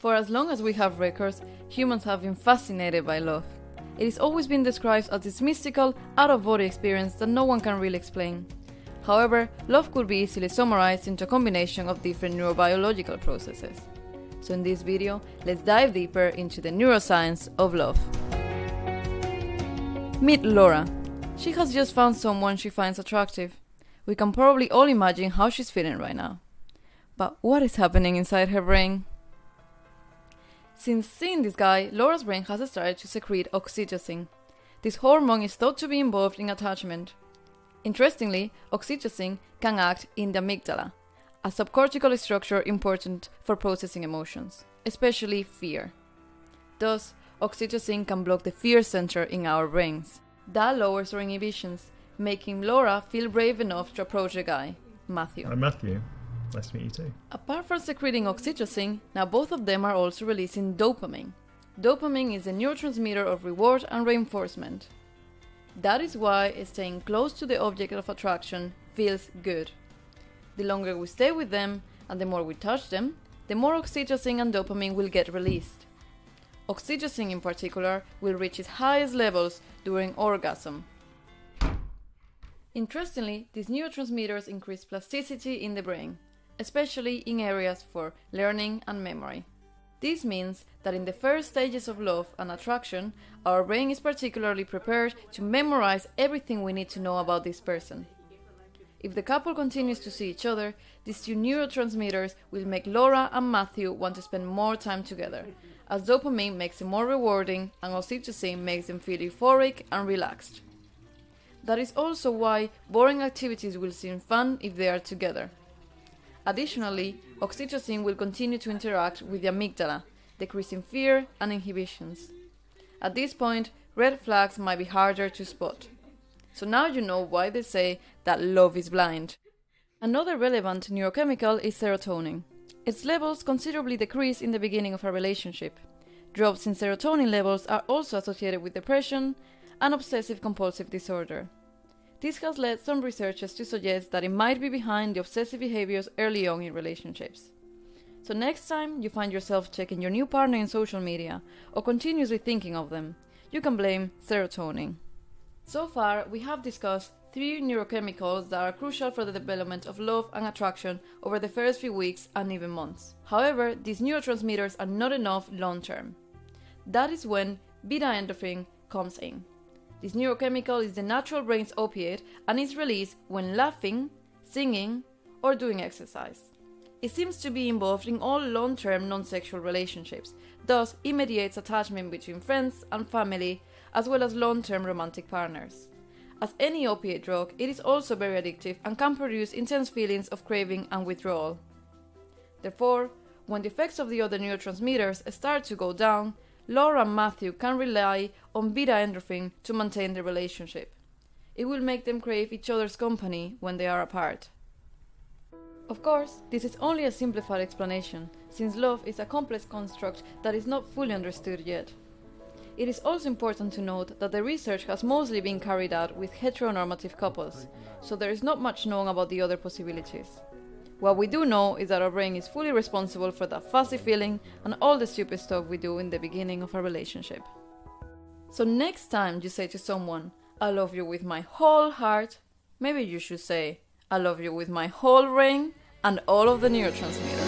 For as long as we have records, humans have been fascinated by love. It has always been described as this mystical, out of body experience that no one can really explain. However, love could be easily summarized into a combination of different neurobiological processes. So, in this video, let's dive deeper into the neuroscience of love. Meet Laura. She has just found someone she finds attractive. We can probably all imagine how she's feeling right now. But what is happening inside her brain? Since seeing this guy, Laura's brain has started to secrete oxytocin. This hormone is thought to be involved in attachment. Interestingly, oxytocin can act in the amygdala, a subcortical structure important for processing emotions, especially fear. Thus, oxytocin can block the fear center in our brains. That lowers our inhibitions, making Laura feel brave enough to approach the guy, Matthew. I'm Matthew. Nice to meet you too. Apart from secreting oxytocin, now both of them are also releasing dopamine. Dopamine is a neurotransmitter of reward and reinforcement. That is why staying close to the object of attraction feels good. The longer we stay with them and the more we touch them, the more oxytocin and dopamine will get released. Oxytocin, in particular, will reach its highest levels during orgasm. Interestingly, these neurotransmitters increase plasticity in the brain, especially in areas for learning and memory. This means that in the first stages of love and attraction, our brain is particularly prepared to memorize everything we need to know about this person. If the couple continues to see each other, these two neurotransmitters will make Laura and Matthew want to spend more time together, as dopamine makes them more rewarding and oxytocin makes them feel euphoric and relaxed. That is also why boring activities will seem fun if they are together. Additionally, oxytocin will continue to interact with the amygdala, decreasing fear and inhibitions. At this point, red flags might be harder to spot. So now you know why they say that love is blind. Another relevant neurochemical is serotonin. Its levels considerably decrease in the beginning of a relationship. Drops in serotonin levels are also associated with depression and obsessive compulsive disorder. This has led some researchers to suggest that it might be behind the obsessive behaviors early on in relationships. So, next time you find yourself checking your new partner in social media or continuously thinking of them, you can blame serotonin. So far, we have discussed three neurochemicals that are crucial for the development of love and attraction over the first few weeks and even months. However, these neurotransmitters are not enough long term. That is when beta endorphin comes in. This neurochemical is the natural brain's opiate and is released when laughing, singing, or doing exercise. It seems to be involved in all long term non sexual relationships, thus, it mediates attachment between friends and family, as well as long term romantic partners. As any opiate drug, it is also very addictive and can produce intense feelings of craving and withdrawal. Therefore, when the effects of the other neurotransmitters start to go down, Laura and Matthew can rely on beta endorphin to maintain the relationship. It will make them crave each other's company when they are apart. Of course, this is only a simplified explanation, since love is a complex construct that is not fully understood yet. It is also important to note that the research has mostly been carried out with heteronormative couples, so there is not much known about the other possibilities. What we do know is that our brain is fully responsible for that fuzzy feeling and all the stupid stuff we do in the beginning of a relationship. So, next time you say to someone, I love you with my whole heart, maybe you should say, I love you with my whole brain and all of the neurotransmitters.